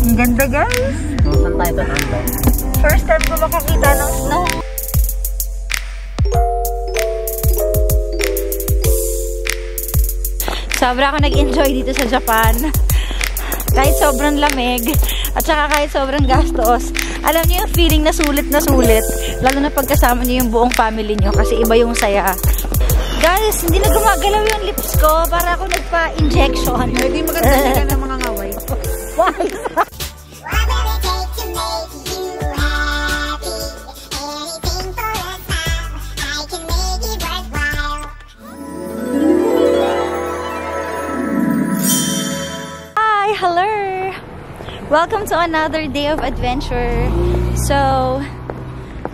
Ang ganda guys. Saan tayo ito number? First time ko makakita ng snow. Sobra ako nag-enjoy dito sa Japan. Kahit sobrang lamig at saka kahit sobrang gastos. Alam niyo yung feeling na sulit na sulit. Lalo na pagkasama niyo yung buong family niyo kasi iba yung saya. Guys, hindi na gumagalaw yung lips ko para ako nagpa-injection. Hindi maganda sila ng mga ngaway. Why? Welcome to another day of adventure. So,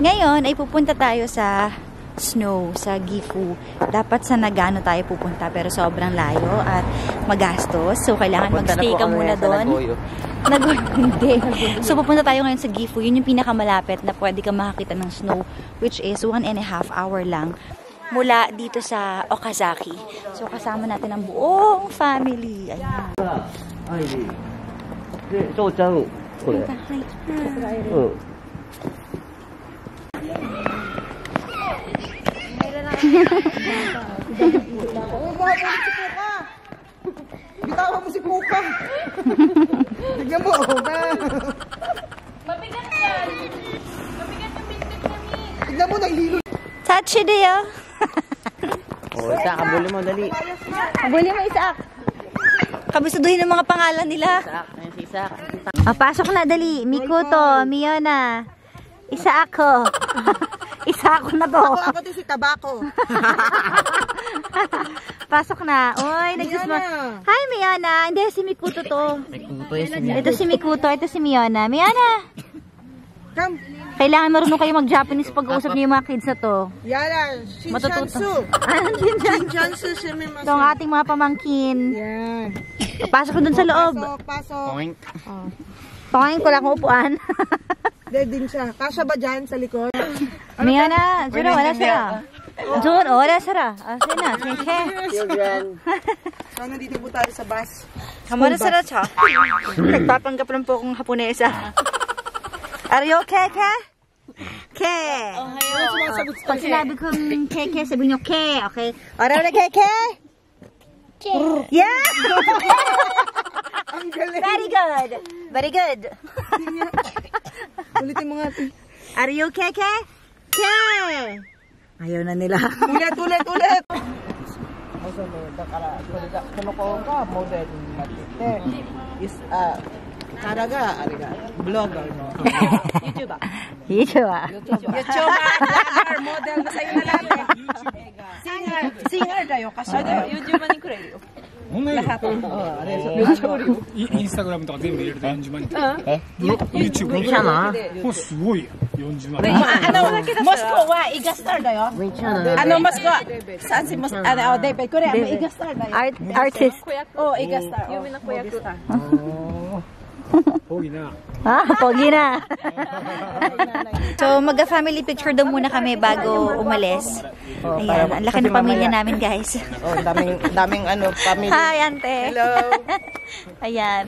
ngayon ay pupunta tayo sa snow, sa Gifu. Dapat sa Nagano tayo pupunta pero sobrang layo at magastos. So, kailangan magstay ka muna doon. Nag hindi. So, pupunta tayo ngayon sa Gifu. Yun yung pinakamalapit na pwede ka makakita ng snow which is one and a half hour lang mula dito sa Okazaki. So, kasama natin ang buong family. Ayan. はい。で、翔ちゃん、これ。うん。 Bitawa mo si Puka. Tignan mo, oh, na. Mabigat yan. Mabigat yung biscuit kami. Tignan mo, nahihilo. Tachi deyo. Oh, isa, kabuli mo, dali. Habuli mo, Isaac. Kabisaduhin ang mga pangalan nila. Isak, ayun si Isak. Ah, pasok na, dali. Mikuto, Miona. Isa ako. Isa ako na to. Ako, ako din si Tabako. Pasok na. Uy, nagsusma. Miona. Hi, Miona. Hindi, si Mikuto to. Ito si Mikuto, ito si Miona. Miona! Come. Kailangan marunong kayo mag-Japanese pag-uusap niyo yung mga kids na to. Ano din dyan? Shinchansu, Shimimasu. Ito ang ating mga pamangkin. Yan. Pasok ko dun sa loob. Pasok, pasok. Point. Pakain ko lang kung upuan. Dead din siya. Kasha ba dyan sa likod? Miona, Juro, wala sara. Juro, wala sara. Ah, sige na, sige. Children. So, nandito po tayo sa bus. Kamara sara cha. Nagpapanggap lang po akong Haponesa. Are you okay, Ke. Oh, Pag sinabi kong keke, sabi nyo ke, okay? Araw na keke! Ke. Yeah! Ang galing. Very good. Very good. Ulitin mo nga. Are you keke? Ke! Ayaw na nila. ulit, ulit, ulit! Kunukuha ka, model, matite. Is, ah, karaga, ariga. Vlogger. YouTuber. YouTuber. YouTuber. YouTuber. YouTuber. YouTuber. YouTuber. YouTuber. インスタグラムとか全部入れると40万人。YouTube で。これすごい !40 万人。モスクワはイガスターだよ。あのモスクワ、サンシモスクワ、デイペ、これはイガスターだよ。アーティスト。イガスター。有名な子役。Pogi na. Ah, pogi na. so, magka-family picture daw muna kami bago umalis. Oh, Ayan, ang laki ng pamilya namin, guys. oh, daming, daming ano, pamilya. Hi, ante. Hello. Ayan.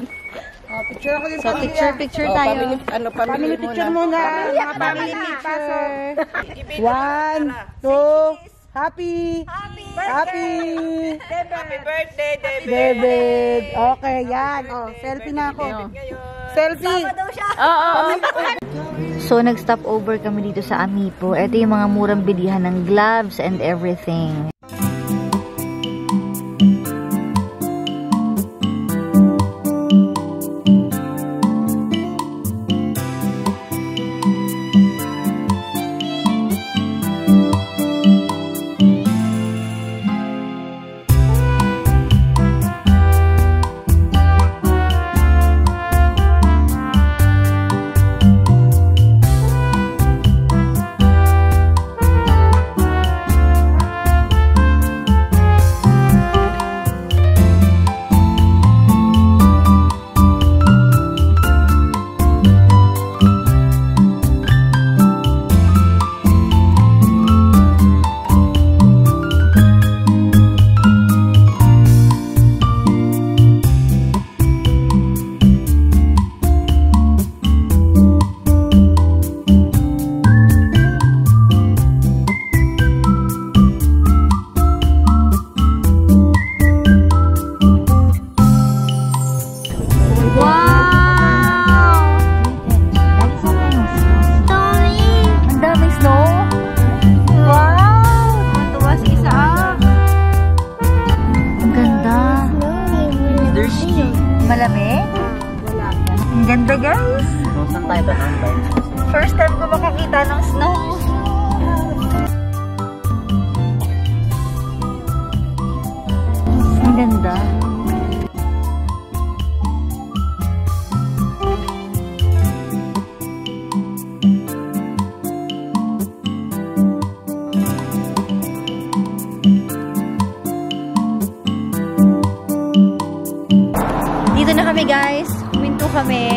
Oh, picture ako din so, picture, picture Oh, family, ano, family, family picture muna. Family, family picture. One, two, happy. happy. Happy birthday, David. David. Okay, yan. Oh, selfie na ako. Selfie. So, nag-stop over kami dito sa Amipo. Ito yung mga murang bilihan ng gloves and everything.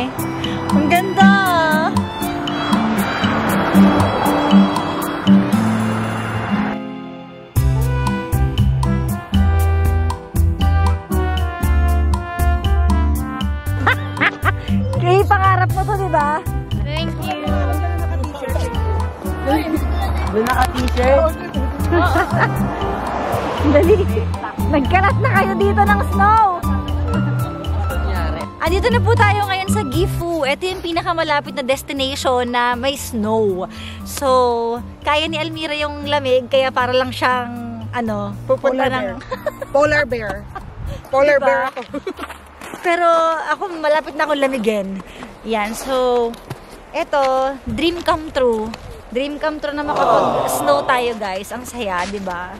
Kami. Ang ganda! Kay pangarap mo to, di ba? Thank you. Doon naka-t-shirt. Dali. Nagkalat na kayo dito ng snow. Ah, dito na po tayo ngayon sa Gifu. Ito yung pinakamalapit na destination na may snow. So, kaya ni Almira yung lamig, kaya para lang siyang, ano, pupunta Polar ng... Polar bear. Polar Diba? bear ako. Pero ako, malapit na akong lamigin. Yan, so, eto, dream come true. Dream come true na makapag-snow tayo, guys. Ang saya, di ba?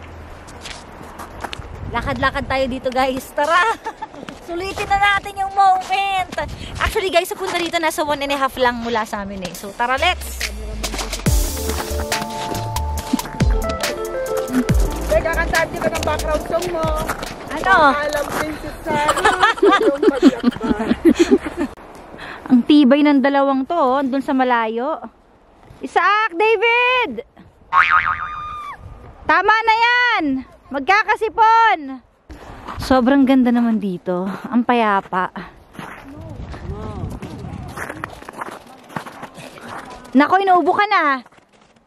Lakad-lakad tayo dito, guys. Tara! Sulitin na natin yung moment! Actually, guys, sa punta dito, nasa one and a half lang mula sa amin eh. So, tara, let's! Teka, kantahan ka ng background song mo. Ano? Alam, princess. Ang tibay ng dalawang to, oh, dun sa malayo. Isaac, David! Tama na yan! Magkakasipon! Sobrang ganda naman dito. Ang payapa. Nako, inuubo ka na.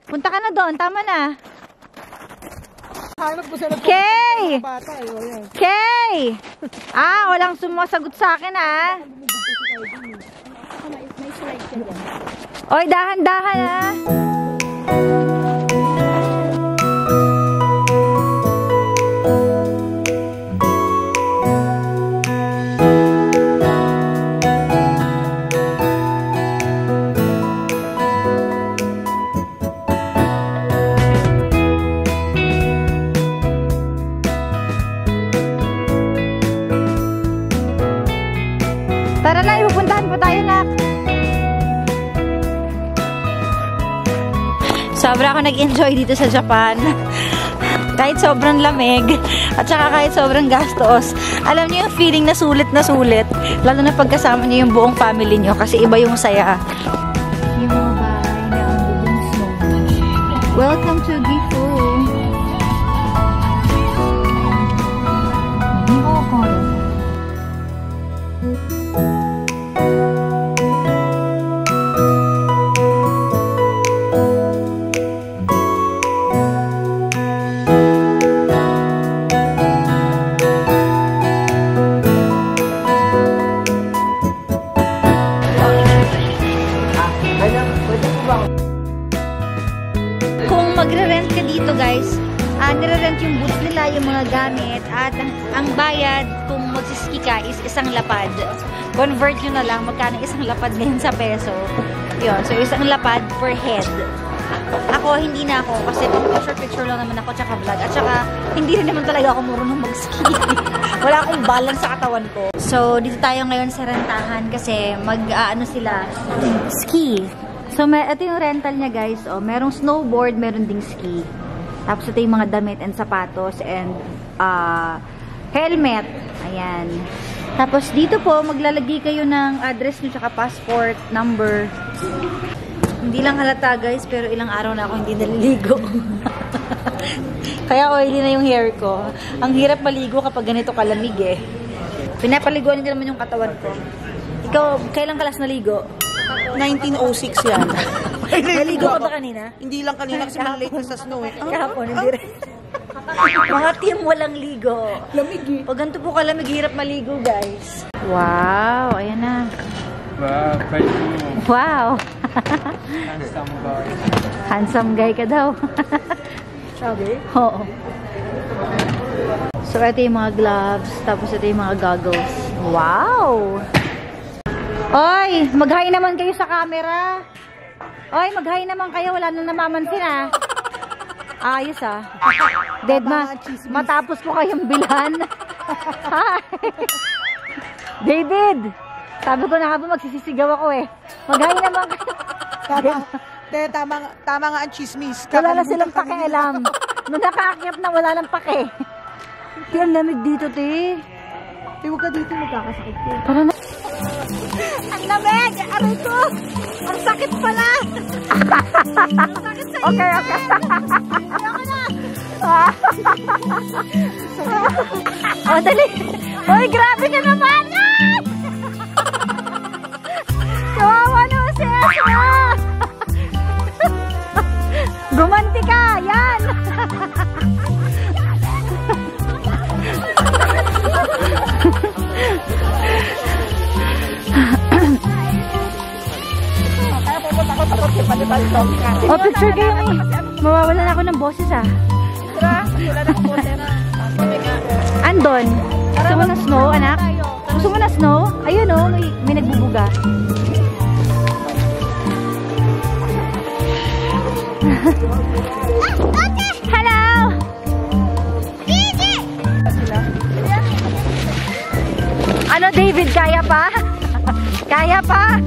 Punta ka na doon. Tama na. Hanap ko sa Kay! eh, oh. Kay! Ah, walang sumasagot sa akin ah. Oy, dahan-dahan ah. Sobra ako nag-enjoy dito sa Japan. kahit sobrang lamig, at saka kahit sobrang gastos. Alam niyo yung feeling na sulit na sulit, lalo na pagkasama niyo yung buong family niyo kasi iba yung saya. Yung mga bahay. Welcome to Gifu. Kung magre-rent ka dito guys, ah nire-rent yung booth nila, yung mga gamit, at ang, ang bayad kung magsiski ka is isang lapad. Convert nyo na lang magkano isang lapad ngayon sa peso. Yun, so isang lapad per head. Ako, hindi na ako kasi picture-picture lang naman ako tsaka vlog. At saka, hindi rin naman talaga ako marunong mag-ski. Wala akong balance sa katawan ko. So, dito tayo ngayon sa rentahan kasi mag-ano sila, ski. So, may, ito yung rental niya guys. Oh, merong snowboard, meron ding ski. Tapos ito yung mga damit and sapatos and ah, helmet. Ayan. Tapos dito po, maglalagay kayo ng address nyo tsaka passport number. Hindi lang halata guys, pero ilang araw na ako hindi naliligo. Kaya oily na yung hair ko. Ang hirap maligo kapag ganito kalamig eh. Pinapaliguan din naman yung katawan ko. Ikaw, kailan ka last naligo? 1906 yan. Naligo ka ba kanina? Hindi lang kanina kasi malate na sa snow eh. Kahapon, hindi rin. Mga team walang ligo. Lamig eh. Pag ganito po kalamig, hirap maligo, guys. Wow, ayan na. Wow, kayo mo. Wow. Handsome guy. Handsome guy ka daw. Sabi? Oo. So, ito yung mga gloves. Tapos ito yung mga goggles. Wow! Oy, mag-hi naman kayo sa camera. Oy, mag-hi naman kayo. Wala na namamansin ah. Ayos ah. Dead ma. Matapos ko kayong bilhan. Hi. David. Sabi ko na ba magsisisigaw ako eh. Mag-hi naman kayo. Tama, te, tama, tama nga ang chismis. Wala na silang pakialam. Nung nakaakyat na wala nang pake. Ti, ang lamig dito, ti. Te, huwag ka dito, magkakasakit ka. Para na... Ang lamig! Aray ko! Ang sakit pala! Ang sakit sa Okay, okay. Ayoko na! oh, dali! Uy, grabe ka naman! Ay! Kawawa naman si! Oh, picture kayo eh. Mawawalan ako ng boses ah. Andon. Gusto mo na snow, anak? Gusto mo na snow? Ayun oh, may, may nagbubuga. Hello! Ano David, kaya pa? kaya pa?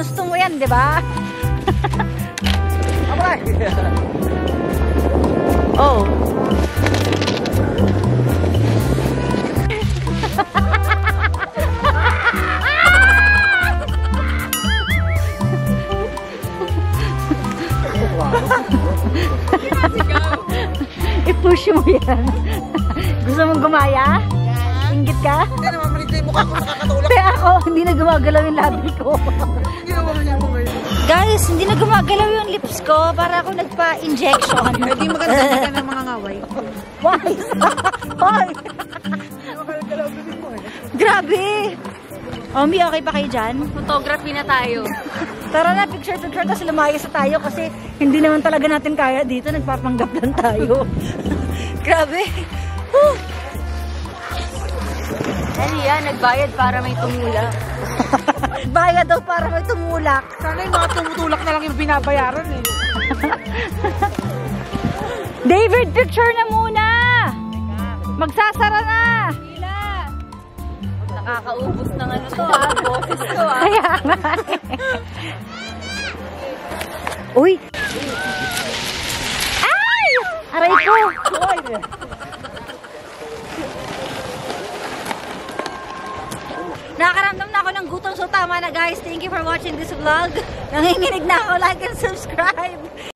Sige, push mo yan, ginusto mo yan, di ba? oh. I-push mo yan. Gusto mong gumaya? Ingit ka? Te, namamalig yung mukha ko, nakakatulak. Kaya ako, hindi na gumagalaw yung labi ko. Ginawa niya mo ngayon. Guys, hindi na gumagalaw yung lips ko para ako nagpa-injection. Hindi maganda ka ng mga ngaway. Why? Why? Grabe! Omi, okay pa kayo dyan? Photography na tayo. Tara na, picture-picture, tapos lumayas na tayo kasi hindi naman talaga natin kaya dito. Nagpapanggap lang tayo. Grabe! Whew. Yan? Nagbayad para may tumula. Bayad daw para may tumulak. Sana yung mga tumutulak na lang yung binabayaran eh. David, picture na muna! Magsasara na! Nakakaubos ng ano to ah. Boses to ah. Kaya nga. Uy! Ay! Aray ko! Nakakaramdam na ako ng gutom so tama na guys. Thank you for watching this vlog. Nanginginig na ako. Like and subscribe.